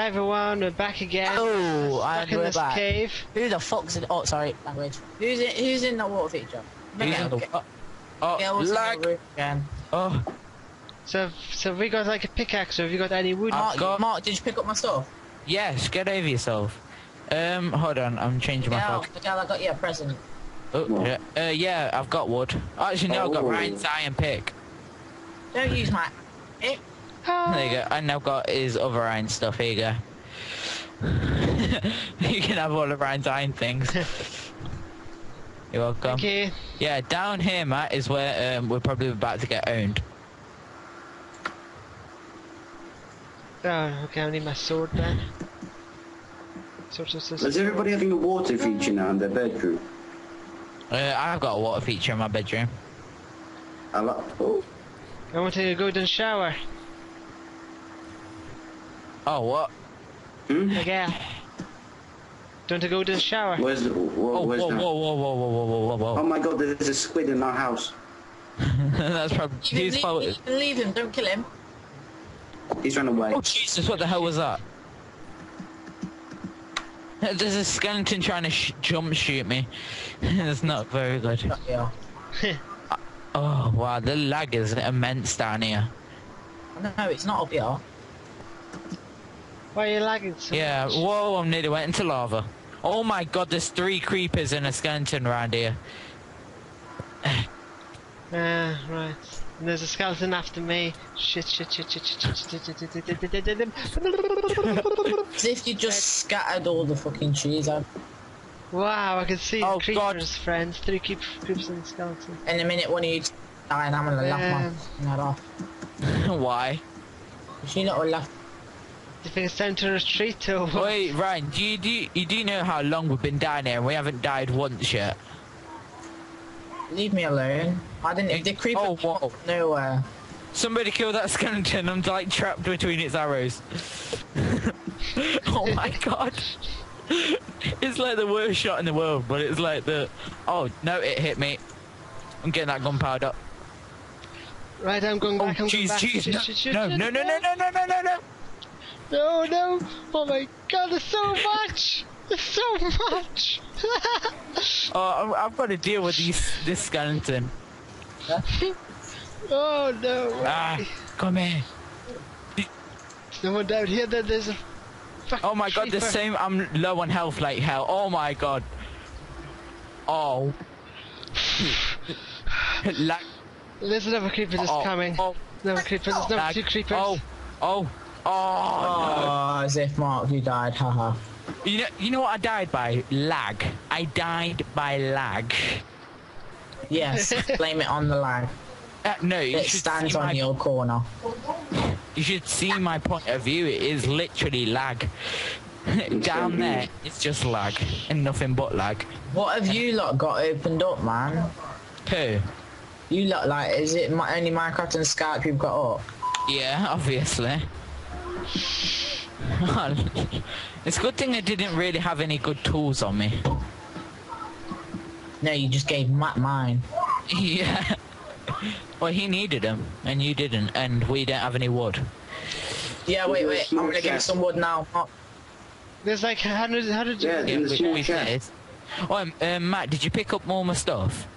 Hi everyone, we're back again. Oh, back and in we're this back. cave. Who the fuck's in? Oh, sorry, language. Who's in? Who's in the water feature? Who's in the Okay, Oh, girls in the lag. again. Oh, So, so we got like a pickaxe. So have you got any wood? Mark, got- Mark, did you pick up my stuff? yes, get over yourself. Um, hold on, I'm changing my Miguel, focus. Miguel, I got you a present. Oh, yeah, uh, yeah, I've got wood. Actually, no, I've got Oh. Ryan's iron pick. Don't use my. Eh, Oh, There you go. And I've got his other iron stuff. Here you go. you can have all of Ryan's iron things. You're welcome. Okay. Yeah, down here, Matt, is where um, we're probably about to get owned. Oh, okay. I need my sword then. Sword, sword, sword, Is everybody having a water feature now in their bedroom? Uh, I've got a water feature in my bedroom. I like. Oh, I want to take a golden shower. Oh, what? hmm? Again. Don't want to go to the shower. Where's the? Whoa, Oh, whoa, where's whoa, that? whoa, whoa, whoa, whoa, whoa, whoa, Oh my god, there's a squid in our house. That's probably you, his can fault. leave, you leave him. Don't kill him. He's run away. Oh, Jesus, what the hell was that? There's a skeleton trying to sh- jump shoot me. it's not very good. Not you. Oh, wow, the lag is immense down here. No, it's not up here. Why are you lagging so Yeah, much? whoa, I'm nearly went into lava. Oh my god, there's three creepers and a skeleton around here. Ah, right. And there's a skeleton after me. Shit, shit, shit, shit, shit, shit, shit, shit, shit, shit, shit, shit, shit. As if you just scattered all the fucking trees out. Wow, I can see Oh, the God. creepers, friends. Three creep creepers and a skeleton. In a minute, one of you die, and I'm gonna laugh my Um. fucking head off. Why? She not will laugh. Do you think it's time to retreat or what? Wait, Ryan, do you, do you, you do know how long we've been down here and we haven't died once yet? Leave me alone. I didn't. The creeper Oh, whoa. nowhere. Somebody kill that skeleton, I'm like trapped between its arrows. oh my god. It's like the worst shot in the world, but it's like the... Oh, no, it hit me. I'm getting that gunpowder. Right, I'm going Oh, back. I'm going jeez, back. Shit, jeez, shit, shit, no, no, no, no, no, no, no, no, no. No, no! Oh my god, there's so much! There's so much! Oh, I'm- I've got to deal with these, this skeleton. oh no! Ah, come here. There's no one down here. There, there's a. Oh my god, the same. I'm low on health like hell. Oh my god. Oh. like. There's another creeper that's oh, coming. Oh, Another creeper. There's no lag. two creepers. Oh, oh, oh. Oh, as if Mark, you died. Haha. no. You know, you know what I died by? Lag. I died by lag. Yes, blame it on the lag. Uh, no, you It should stands see on my, your corner. You should see my point of view. It is literally lag. Down there, it's just lag and nothing but lag. What have you lot got opened up, man? Who? You lot like, is it my, only Minecraft and Skype you've got up? Yeah, obviously. it's a good thing I didn't really have any good tools on me. No, you just gave Matt mine. Yeah. Well, he needed them, and you didn't, and we don't have any wood. Yeah, wait, wait. I'm gonna give you some wood now. Mark. There's like hundreds, hundreds. Yeah, Of... in the we- small we chest. Oh, um, um, Matt, did you pick up all my stuff?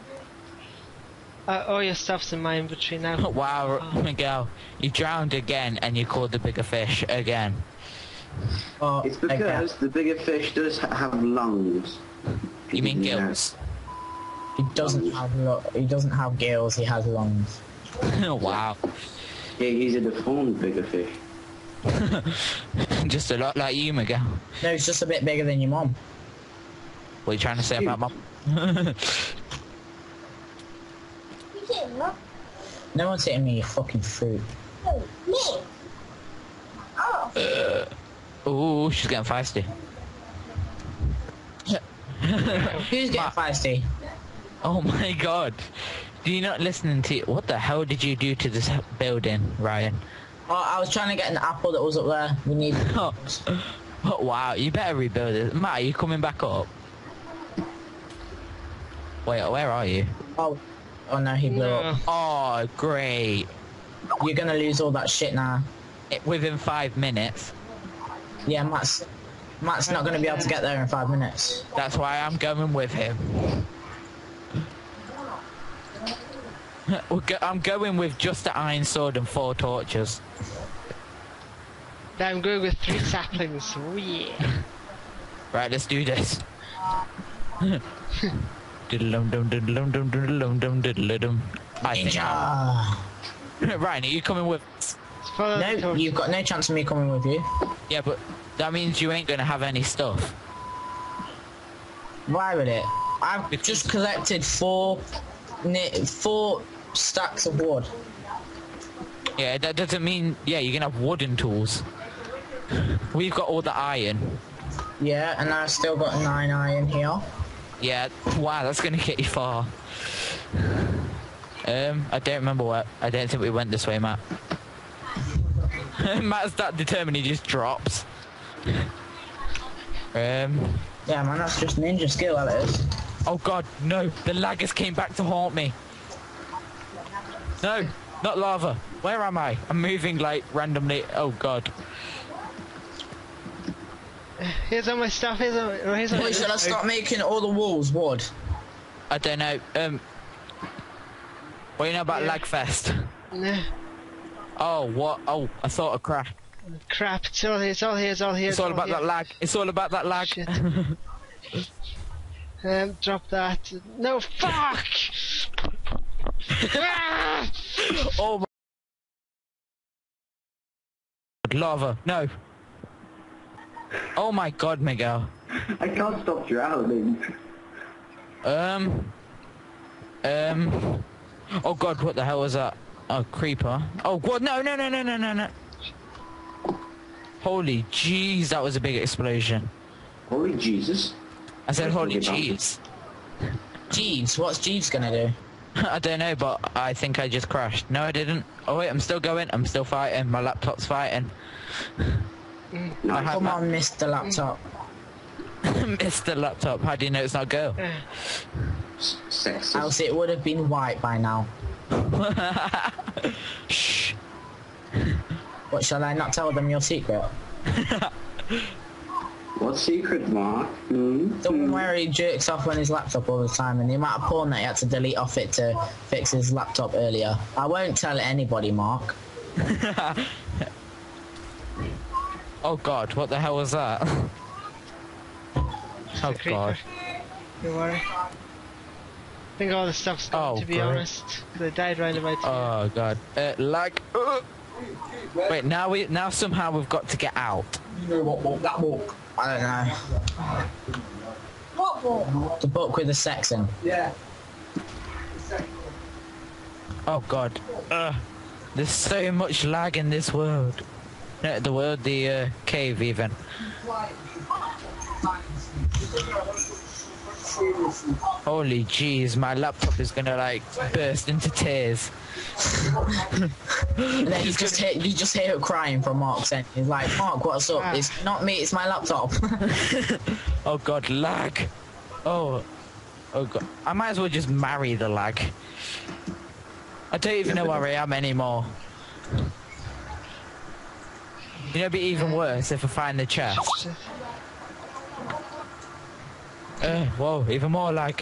Uh, all your stuff's in my inventory now. wow, oh. Miguel, you drowned again, and you caught the bigger fish again. Oh, It's okay. because the bigger fish does have lungs. You mean Yeah. gills? he doesn't have lo- he doesn't have gills. He has lungs. wow. Yeah, he's a deformed bigger fish. Just a lot like you, Miguel. No, he's just a bit bigger than your mom. What are you trying to say about mum? No one's hitting me, you fucking fruit. Oh, oh. Uh, ooh, she's getting feisty. Who's getting Matt. feisty? Oh my god. Do you not listening to what the hell did you do to this building, Ryan? Oh, I was trying to get an apple that was up there. We need. Oh, oh, wow, you better rebuild it. Matt, are you coming back up? Wait, where are you? Oh, oh no, he blew No. up. Oh, great. You're gonna lose all that shit now. It, within five minutes. Yeah, Matt's Matt's not going to be able to get there in five minutes. That's why I'm going with him. Go- I'm going with just the iron sword and four torches. I'm going with three saplings. Oh yeah. Right, let's do this. Diddle-dum dum diddle-dum dum diddle-dum dum diddle-dum. I think. Ninja. Ryan, are you coming with? us? No, you've got no chance of me coming with you. Yeah, but that means you ain't gonna have any stuff. Why would it? I've Because- just collected four, ni- four stacks of wood. Yeah, that doesn't mean. Yeah, you're gonna have wooden tools. We've got all the iron. Yeah, and I've still got nine iron here. Yeah, wow, that's gonna get you far. Um, I don't remember what. I don't think we went this way, Matt. Matt's that determined, he just drops. Um, Yeah, man, that's just ninja skill, that is. oh god, no, the laggers came back to haunt me. No, not lava. Where am I? I'm moving like randomly. Oh god. Here's all my stuff. Here's all. Here's all Wait, should I start making all the walls wood? I don't know. Um, what do you know about Yeah. Lagfest? Nah, Oh, what? Oh, I thought a crack. crap. It's all here. It's all here. It's all here. It's all about here. that lag. It's all about that lag. Um, drop that. No, fuck! Ah! Oh my Lava, no. Oh my god, Miguel. I can't stop drowning. Um. Um. Oh god, what the hell was that? Oh, creeper. Oh god, no, no, no, no, no, no, no. Holy jeez, that was a big explosion. Holy Jesus. I said What holy you jeez. Jeeves, what's Jeeves gonna do? I don't know, but I think I just crashed. No, I didn't. Oh wait, I'm still going. I'm still fighting. My laptop's fighting. No, I Come my- on, Mr. Laptop. Mr. Laptop, how do you know it's not go? s- sexist. Else it would have been white by now. Shh. What, shall I not tell them your secret? What secret, Mark? Hmm? The one where he jerks off on his laptop all the time and the amount of porn that he had to delete off it to fix his laptop earlier. I won't tell anybody, Mark. Oh god, what the hell was that? Oh god. Don't worry. I think all the stuff's gone, Oh, to be great. honest. They died right about here. Oh god. Uh, lag. Uh. Wait, now we now somehow we've got to get out. You know what walk? That walk. I don't know. What book? The book with the sex in. Yeah. Oh god. Uh, there's so much lag in this world. No, the world, the uh, cave even. Holy jeez, my laptop is gonna like burst into tears. And then you just hear, you just hear her crying from Mark's end. He's like, Mark, what's up? Ah. It's not me, it's my laptop. Oh god, lag. Oh, oh god. I might as well just marry the lag. I don't even know where I am anymore. You know, it'd be even worse if I find the chest. Uh, whoa, even more lag.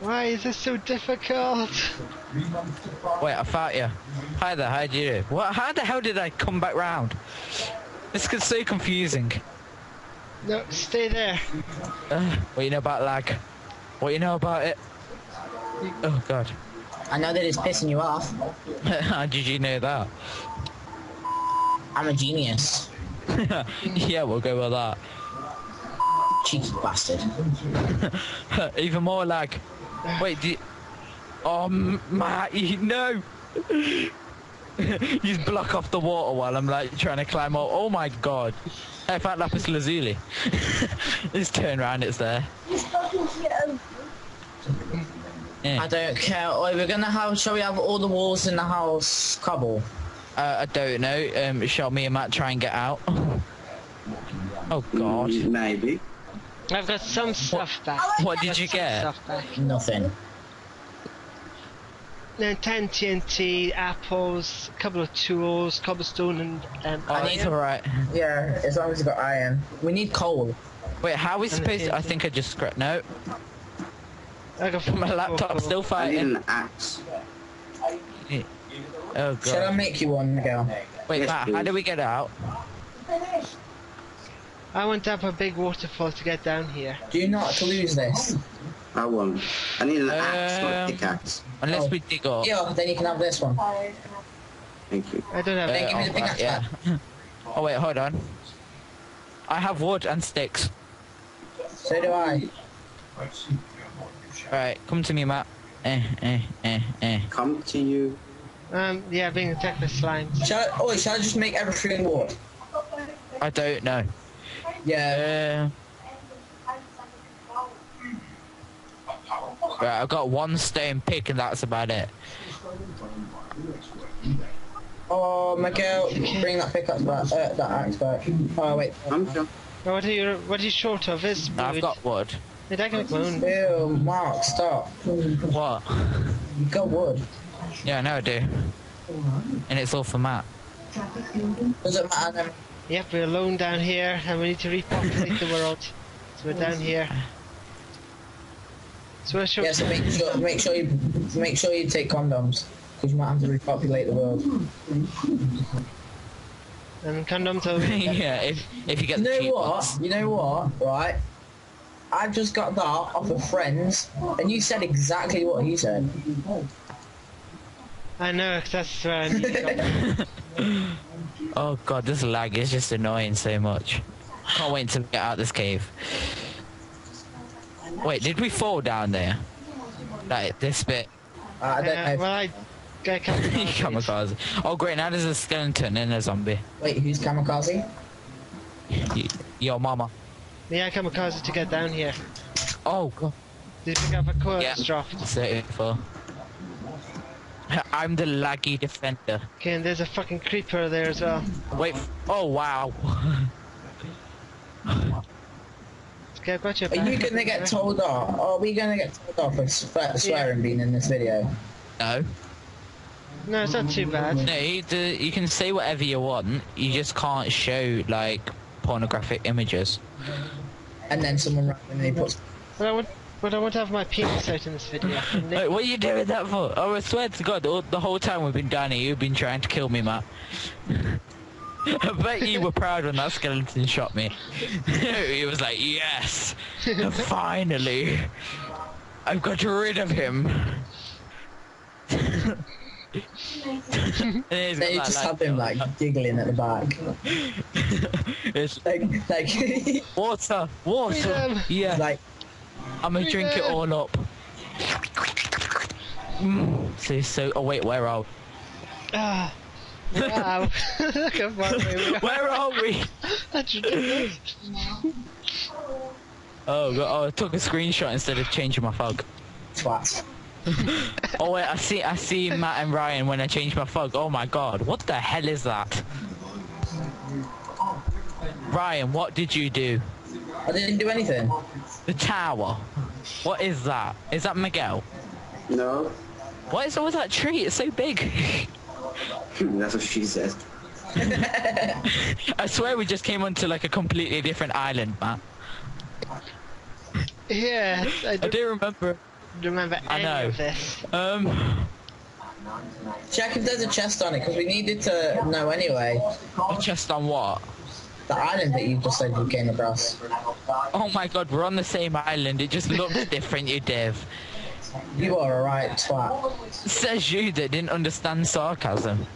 Why is this so difficult? Wait, I found you. Hi there, how do you do? What? How the hell did I come back round? This gets so confusing. No, stay there. Uh, what you know about lag? What you know about it? Oh god. I know that it's pissing you off. how did you know that? I'm a genius. yeah, we'll go with that. Cheeky bastard. Even more lag. Wait, do you... Oh, m- Matt, you know. you just block off the water while I'm like trying to climb up. Oh my god. I found lapis lazuli. just turn around, it's there. Yeah. I don't care. Wait, we're gonna have, shall we have all the walls in the house cobble? Uh, I don't know. Um, shall me and Matt try and get out? Oh god. Maybe. I've got some stuff back. What did you get? Nothing. then 10 TNT, apples, a couple of tools, cobblestone, and um, Oh, that's iron. alright. Yeah, as long as you got iron. We need coal. Wait, how are we And supposed to... I think I just scrapped... No, I got from my laptop's still I need fighting. an axe. Oh Shall I make you one, Miguel? Wait, Yes, Matt, how please. do we get out? I went up a big waterfall to get down here. Do you not lose this. I won. I need an axe, not a Um, pickaxe. Unless Oh. we dig up. Yeah, then you can have this one. Thank you. I don't have Uh, Hey, give me the oh, pickaxe yeah. oh wait, hold on. I have wood and sticks. So do I. Alright, come to me, Matt. Eh, eh, eh, eh. Come to you. Um, yeah, being attacked by slimes. Shall I, oh, shall I just make everything wood? I don't know. Yeah. Uh, right, I've got one stone pick and that's about it. Oh, Miguel, bring that pickaxe back. Uh, that axe back. Oh, wait. I'm sure. What are you What are you short of? Is I've got wood. Did I get moon? Ew, Mark, stop. What? You got wood. Yeah, I know I do. And it's all for Matt. Doesn't matter then. Yep, we're alone down here, and we need to repopulate the world. So we're down here. So we'll show. Yeah, so make sure, make sure you, make sure you take condoms. Because you might have to repopulate the world. And condoms over. yeah, if if you get You the know cheap what? ones. You know what? Right? I just got that off of friends, and you said exactly what he said. I know, that's where I need to go. Oh god, this lag is just annoying so much. Can't wait to get out this cave. Wait, did we fall down there? Like this bit? Uh, I don't Uh, know. well, I. I. Kamikaze. Oh great, now there's a skeleton and a zombie. Wait, who's kamikaze? Y- Yo mama. Yeah, kamikaze to get down here. Oh god. Did you pick up a coil Yeah. that's dropped? So info. I'm the laggy defender. Okay, and there's a fucking creeper there as well. Wait. Oh wow. Okay, I've got your Are you gonna get told off? Are we gonna get told off for swear- swearing being in this video? No. No, it's not too bad. Mm. No, you, do- you can say whatever you want. You just can't show like pornographic images. And then someone randomly puts. But I want, but I want to have my penis out in this video. Wait, what are you doing that for? Oh, I swear to God, all, the whole time we've been down here, you've been trying to kill me, Matt. I bet you were proud when that skeleton shot me. he was like, yes, finally, I've got rid of him. And he's Then you just that, have him like giggling at the back. it's Like, like, water, water. Freedom. Yeah, like, I'm gonna drink it all up. Mm. So, so, oh wait, where are we? Ah, wow. Look how far we are. Where are we? That's ridiculous. Oh, God, oh, I took a screenshot instead of changing my fog. twat. Oh wait, I see, I see Matt and Ryan when I change my fog. Oh my God, what the hell is that? Ryan, what did you do? I didn't do anything. The tower. What is that? Is that Miguel? No. What is all with that tree? It's so big. That's what she said. I swear we just came onto like a completely different island, Matt. Yeah, I I don't do remember. Remember I any know. of this. Um, Check if there's a chest on it, because we needed to know anyway. a chest on what? The island that you just said you came across. Oh my God, we're on the same island. It just looks different, you div. You are a right twat. Says you that didn't understand sarcasm.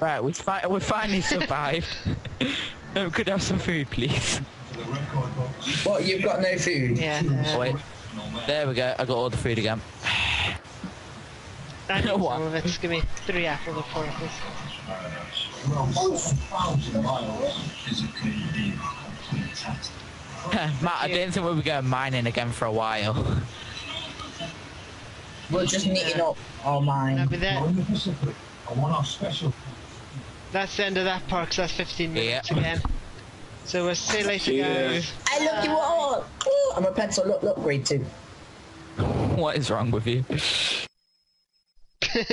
Right, we fi- we finally survived. um, could I have some food, please? What, you've got no food? Yeah. Uh, wait. There we go. I got all the food again. I need What? some of it. Just give me three apples or four apples. Matt, I didn't think we were going mining again for a while. We're just meeting up. Oh I'll mine. be there. in the Pacific, special. That's the end of that part, 'cause that's 15 minutes Yeah. again. So we'll see you later, guys. I love you all. Ooh, I'm a pencil. Look, look, grade two. What is wrong with you?